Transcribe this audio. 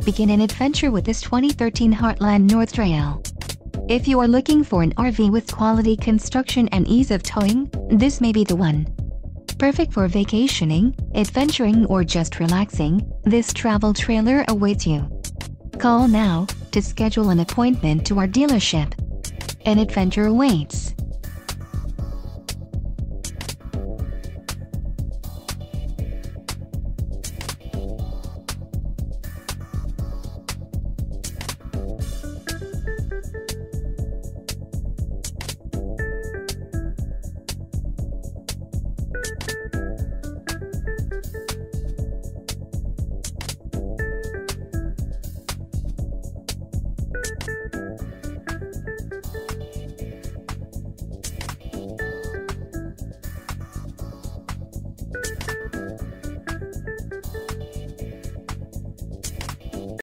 Begin an adventure with this 2013 Heartland North Trail. If you are looking for an RV with quality construction and ease of towing, this may be the one. Perfect for vacationing, adventuring or just relaxing, this travel trailer awaits you. Call now to schedule an appointment to our dealership. An adventure awaits.